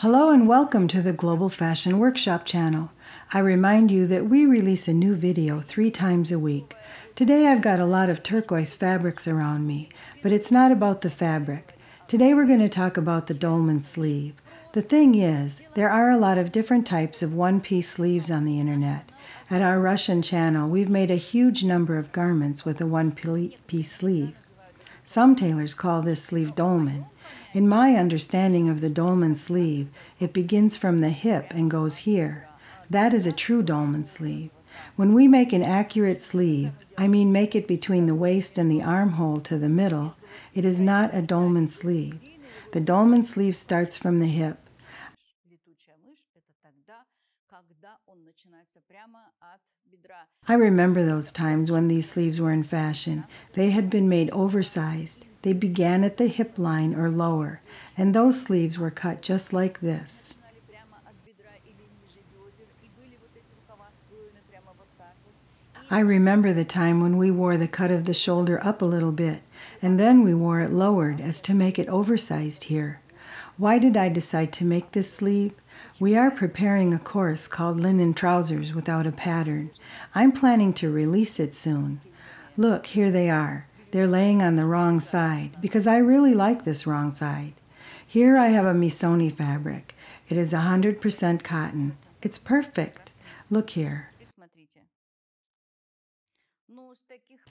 Hello and welcome to the Global Fashion Workshop channel. I remind you that we release a new video three times a week. Today I've got a lot of turquoise fabrics around me, but it's not about the fabric. Today we're going to talk about the dolman sleeve. The thing is, there are a lot of different types of one-piece sleeves on the internet. At our Russian channel, we've made a huge number of garments with a one-piece sleeve. Some tailors call this sleeve dolman. In my understanding of the dolman sleeve, it begins from the hip and goes here. That is a true dolman sleeve. When we make an accurate sleeve, I mean make it between the waist and the armhole to the middle, it is not a dolman sleeve. The dolman sleeve starts from the hip. I remember those times when these sleeves were in fashion. They had been made oversized. They began at the hip line or lower, and those sleeves were cut just like this. I remember the time when we wore the cut of the shoulder up a little bit, and then we wore it lowered as to make it oversized here. Why did I decide to make this sleeve? We are preparing a course called Linen Trousers Without a Pattern. I'm planning to release it soon. Look, here they are. They're laying on the wrong side because I really like this wrong side. Here I have a Missoni fabric. It is 100% cotton. It's perfect. Look here.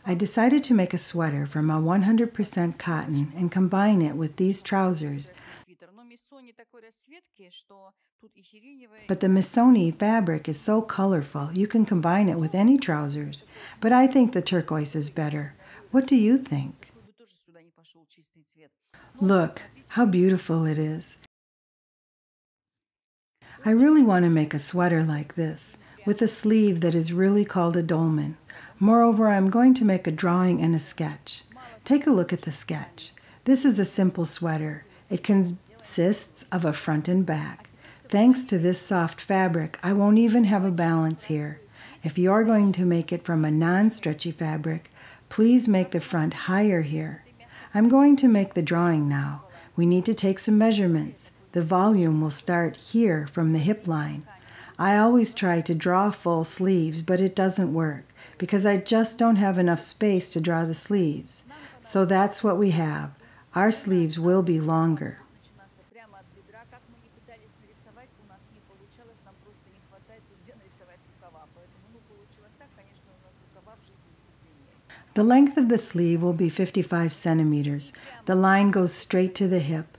I decided to make a sweater from a 100% cotton and combine it with these trousers. But the Missoni fabric is so colorful, you can combine it with any trousers. But I think the turquoise is better. What do you think? Look, how beautiful it is. I really want to make a sweater like this, with a sleeve that is really called a dolman. Moreover, I'm going to make a drawing and a sketch. Take a look at the sketch. This is a simple sweater. It consists of a front and back. Thanks to this soft fabric, I won't even have a balance here. If you're going to make it from a non-stretchy fabric, Please make the front higher here. I'm going to make the drawing now. We need to take some measurements. The volume will start here from the hip line. I always try to draw full sleeves, but it doesn't work because I just don't have enough space to draw the sleeves. So that's what we have. Our sleeves will be longer. The length of the sleeve will be 55 centimeters. The line goes straight to the hip.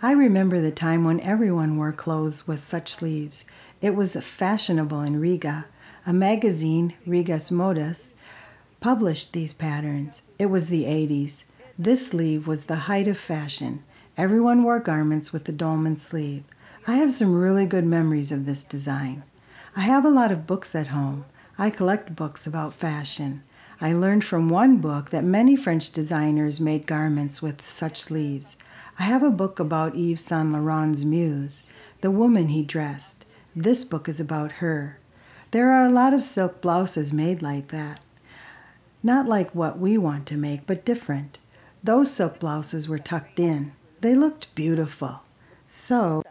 I remember the time when everyone wore clothes with such sleeves. It was fashionable in Riga. A magazine, Rigas Modas, published these patterns. It was the 80s. This sleeve was the height of fashion. Everyone wore garments with the dolman sleeve. I have some really good memories of this design. I have a lot of books at home. I collect books about fashion. I learned from one book that many French designers made garments with such sleeves. I have a book about Yves Saint Laurent's muse, the woman he dressed. This book is about her. There are a lot of silk blouses made like that. Not like what we want to make, but different. Those silk blouses were tucked in. They looked beautiful. So,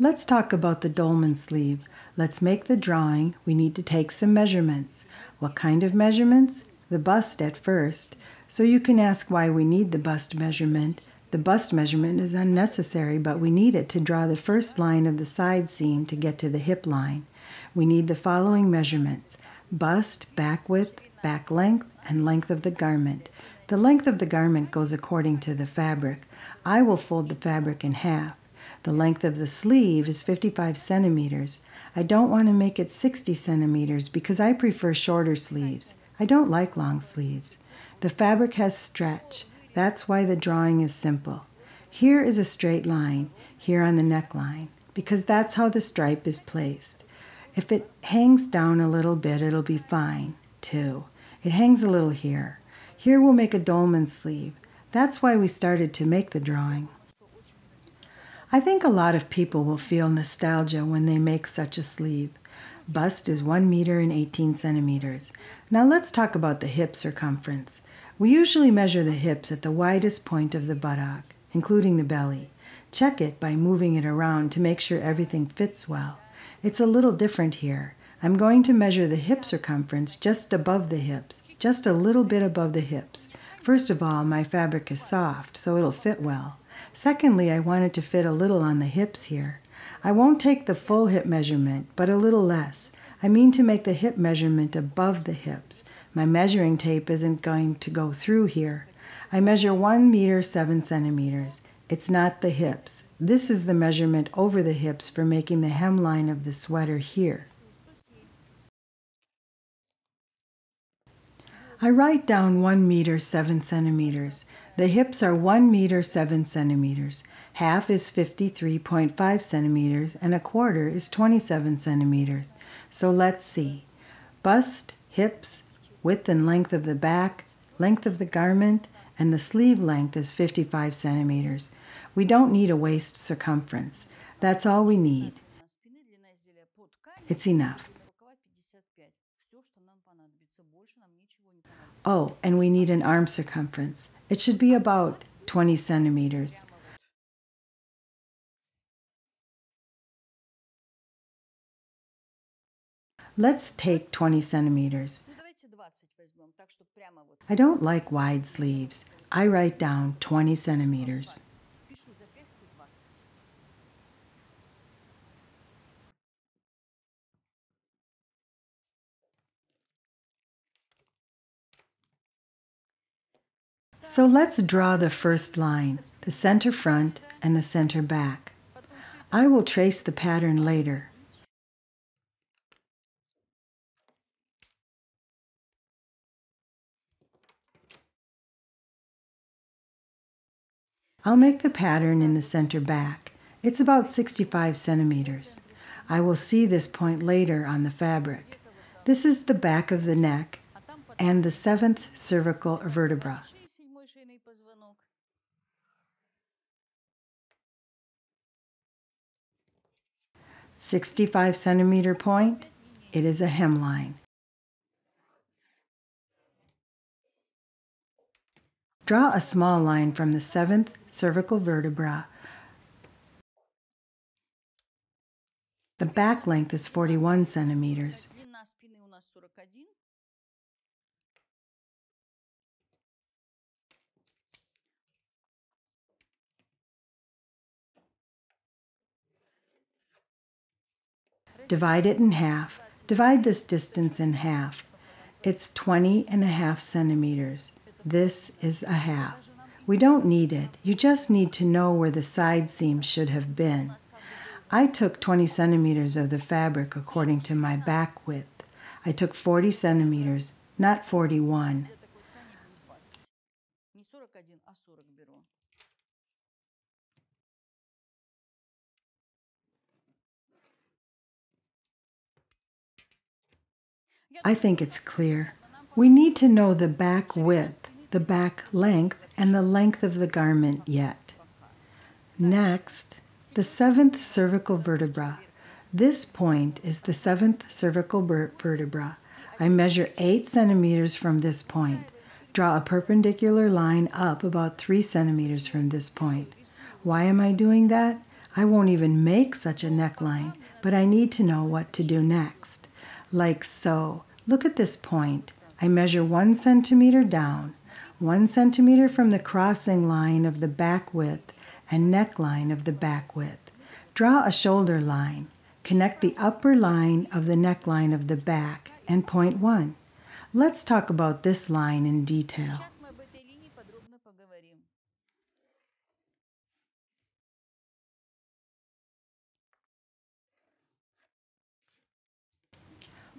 Let's talk about the dolman sleeve. Let's make the drawing. We need to take some measurements. What kind of measurements? The bust at first. So you can ask why we need the bust measurement. The bust measurement is unnecessary, but we need it to draw the first line of the side seam to get to the hip line. We need the following measurements bust, back width, back length, and length of the garment. The length of the garment goes according to the fabric. I will fold the fabric in half. The length of the sleeve is 55 centimeters. I don't want to make it 60 centimeters because I prefer shorter sleeves. I don't like long sleeves. The fabric has stretch. That's why the drawing is simple. Here is a straight line, here on the neckline, because that's how the stripe is placed. If it hangs down a little bit, it'll be fine, too. It hangs a little here. Here we'll make a dolman sleeve. That's why we started to make the drawing. I think a lot of people will feel nostalgia when they make such a sleeve. Bust is 1 meter and 18 centimeters. Now let's talk about the hip circumference. We usually measure the hips at the widest point of the buttock, including the belly. Check it by moving it around to make sure everything fits well. It's a little different here. I'm going to measure the hip circumference just above the hips, just a little bit above the hips. First of all, my fabric is soft, so it'll fit well. Secondly, I wanted to fit a little on the hips here. I won't take the full hip measurement, but a little less. I mean to make the hip measurement above the hips. My measuring tape isn't going to go through here. I measure 1 meter 7 centimeters. It's not the hips. This is the measurement over the hips for making the hemline of the sweater here. I write down 1 meter 7 centimeters. The hips are 1 meter 7 centimeters. Half is 53.5 centimeters and a quarter is 27 centimeters. So let's see. Bust, hips, width and length of the back, length of the garment, and the sleeve length is 55 centimeters. We don't need a waist circumference. That's all we need. It's enough. Oh, and we need an arm circumference. It should be about 20 centimeters. Let's take 20 centimeters. I don't like wide sleeves. I write down 20 centimeters. So let's draw the first line, the center front and the center back. I will trace the pattern later. I'll make the pattern in the center back. It's about 65 centimeters. I will see this point later on the fabric. This is the back of the neck and the seventh cervical vertebra. 65 centimeter point, it is a hemline. Draw a small line from the seventh cervical vertebra. The back length is 41 centimeters. Divide it in half. Divide this distance in half. It's 20 and a half centimeters. This is a half. We don't need it. You just need to know where the side seam should have been. I took 20 centimeters of the fabric according to my back width. I took 40 centimeters, not 41. I think it's clear. We need to know the back width, the back length, and the length of the garment yet. Next, the seventh cervical vertebra. This point is the seventh cervical vertebra. I measure 8 centimeters from this point. Draw a perpendicular line up about 3 centimeters from this point. Why am I doing that? I won't even make such a neckline, but I need to know what to do next like so. Look at this point. I measure one centimeter down, one centimeter from the crossing line of the back width and neckline of the back width. Draw a shoulder line. Connect the upper line of the neckline of the back and point one. Let's talk about this line in detail.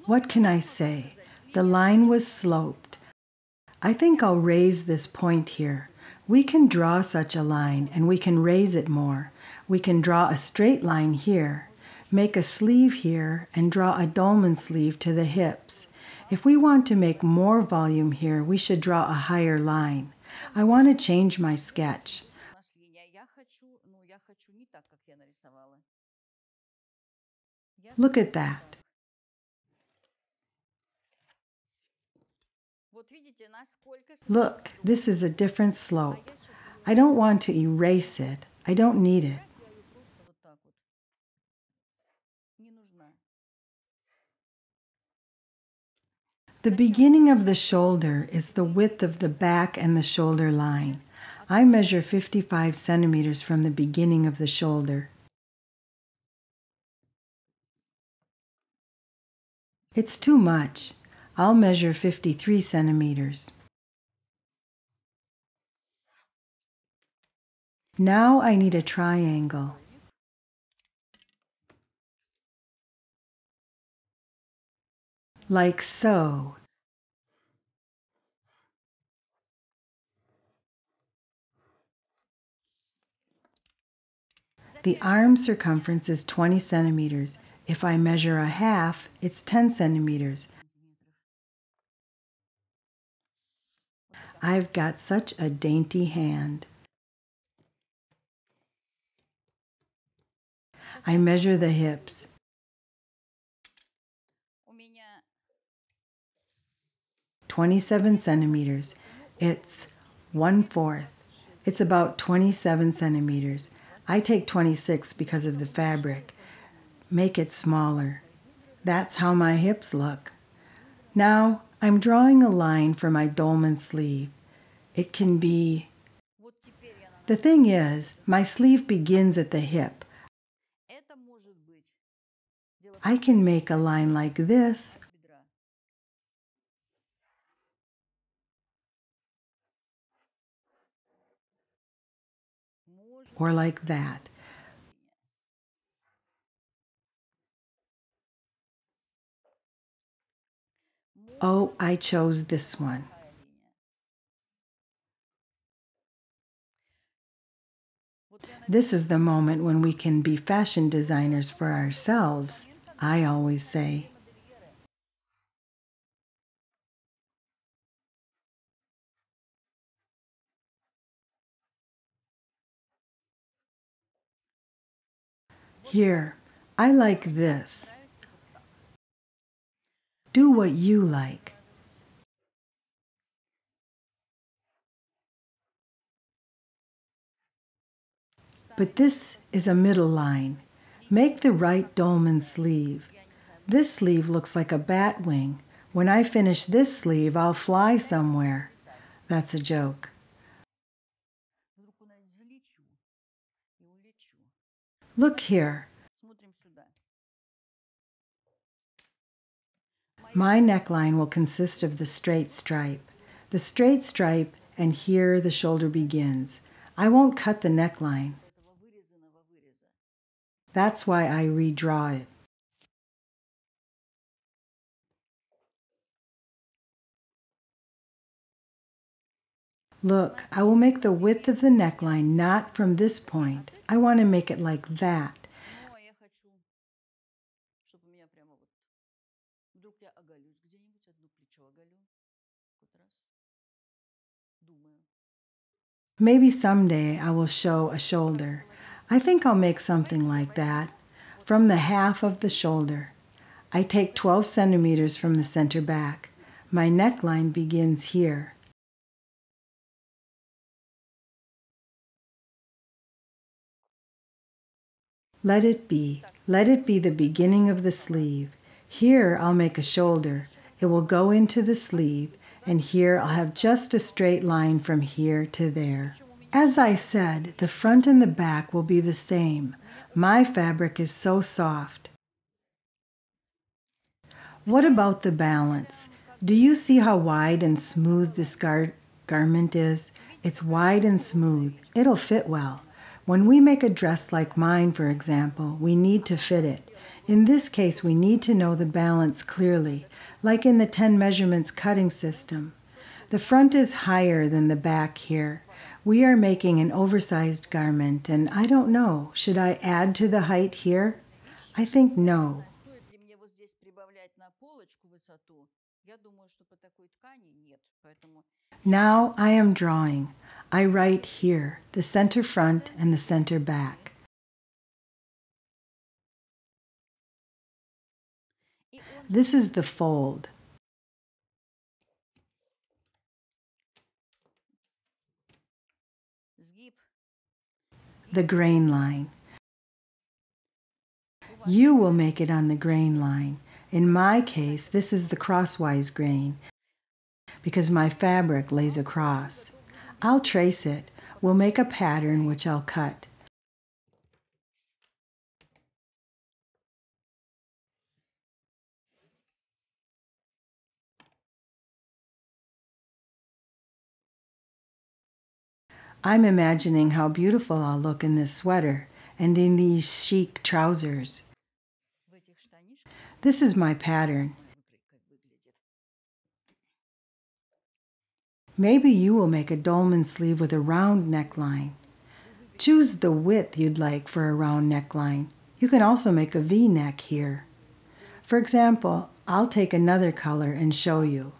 What can I say? The line was sloped. I think I'll raise this point here. We can draw such a line and we can raise it more. We can draw a straight line here, make a sleeve here, and draw a dolman sleeve to the hips. If we want to make more volume here, we should draw a higher line. I want to change my sketch. Look at that. Look, this is a different slope. I don't want to erase it. I don't need it. The beginning of the shoulder is the width of the back and the shoulder line. I measure 55 centimeters from the beginning of the shoulder. It's too much. I'll measure 53 centimeters. Now I need a triangle. Like so. The arm circumference is 20 centimeters. If I measure a half, it's 10 centimeters. I've got such a dainty hand. I measure the hips. Twenty-seven centimeters. It's one fourth. It's about twenty-seven centimeters. I take twenty-six because of the fabric. Make it smaller. That's how my hips look. Now I'm drawing a line for my dolman sleeve. It can be. The thing is, my sleeve begins at the hip. I can make a line like this. Or like that. Oh, I chose this one. This is the moment when we can be fashion designers for ourselves, I always say. Here, I like this. Do what you like. But this is a middle line. Make the right dolman sleeve. This sleeve looks like a bat wing. When I finish this sleeve, I'll fly somewhere. That's a joke. Look here. My neckline will consist of the straight stripe. The straight stripe, and here the shoulder begins. I won't cut the neckline. That's why I redraw it. Look, I will make the width of the neckline not from this point. I want to make it like that. Maybe someday I will show a shoulder. I think I'll make something like that from the half of the shoulder. I take 12 centimeters from the center back. My neckline begins here. Let it be. Let it be the beginning of the sleeve. Here I'll make a shoulder. It will go into the sleeve, and here I'll have just a straight line from here to there. As I said, the front and the back will be the same. My fabric is so soft. What about the balance? Do you see how wide and smooth this gar garment is? It's wide and smooth. It'll fit well. When we make a dress like mine, for example, we need to fit it. In this case, we need to know the balance clearly, like in the 10 measurements cutting system. The front is higher than the back here. We are making an oversized garment, and I don't know, should I add to the height here? I think no. Now I am drawing. I write here the center front and the center back. This is the fold. The grain line. You will make it on the grain line. In my case, this is the crosswise grain because my fabric lays across. I'll trace it. We'll make a pattern which I'll cut. I'm imagining how beautiful I'll look in this sweater and in these chic trousers. This is my pattern. Maybe you will make a dolman sleeve with a round neckline. Choose the width you'd like for a round neckline. You can also make a V-neck here. For example, I'll take another color and show you.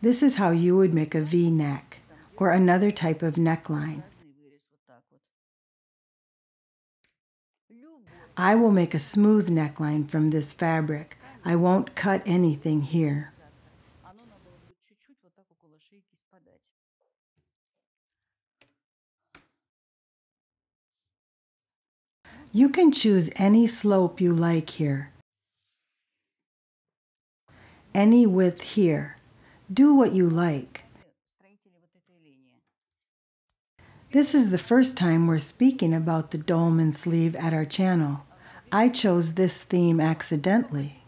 This is how you would make a V-neck or another type of neckline. I will make a smooth neckline from this fabric. I won't cut anything here. You can choose any slope you like here. Any width here. Do what you like. This is the first time we're speaking about the dolman sleeve at our channel. I chose this theme accidentally.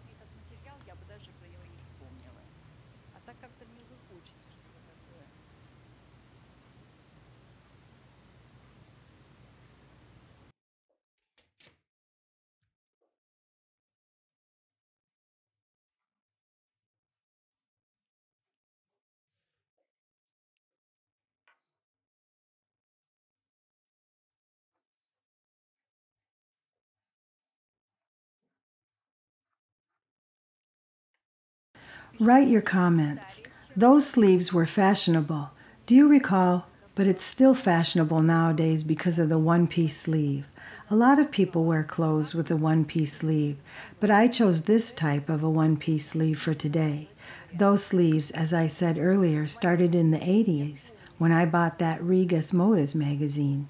Write your comments. Those sleeves were fashionable. Do you recall? But it's still fashionable nowadays because of the one piece sleeve. A lot of people wear clothes with a one piece sleeve, but I chose this type of a one piece sleeve for today. Those sleeves, as I said earlier, started in the 80s when I bought that Rigas Modas magazine.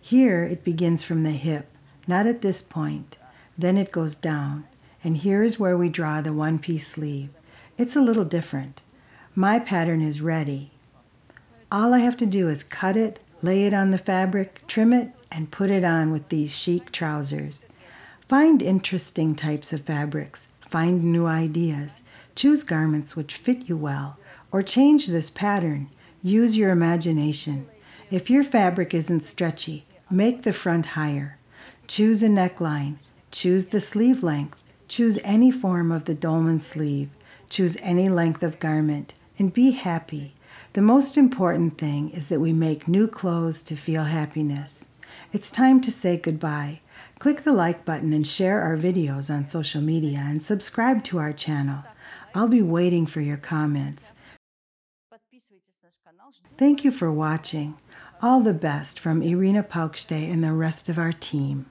Here it begins from the hip, not at this point. Then it goes down, and here is where we draw the one piece sleeve. It's a little different. My pattern is ready. All I have to do is cut it, lay it on the fabric, trim it, and put it on with these chic trousers. Find interesting types of fabrics, find new ideas, choose garments which fit you well, or change this pattern. Use your imagination. If your fabric isn't stretchy, make the front higher. Choose a neckline, choose the sleeve length, choose any form of the dolman sleeve. Choose any length of garment and be happy. The most important thing is that we make new clothes to feel happiness. It's time to say goodbye. Click the like button and share our videos on social media and subscribe to our channel. I'll be waiting for your comments. Thank you for watching. All the best from Irina Paukshte and the rest of our team.